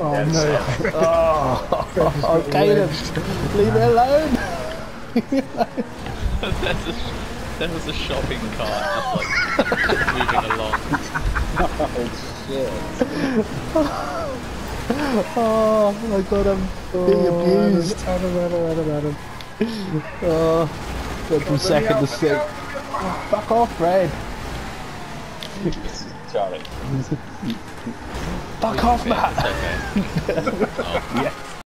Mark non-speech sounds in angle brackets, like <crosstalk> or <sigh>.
Oh no. <laughs> Oh, oh Caleb, leave it alone. <laughs> There's a, there was a shopping cart just like <laughs> moving along. Oh shit. Oh my god, I'm being Oh, abused. Adam, Adam, Adam, Adam. Oh, went from second to sixth. Oh, fuck off, Fred. Charlie. Fuck off, Matt. It's okay. <laughs> Oh. Yes.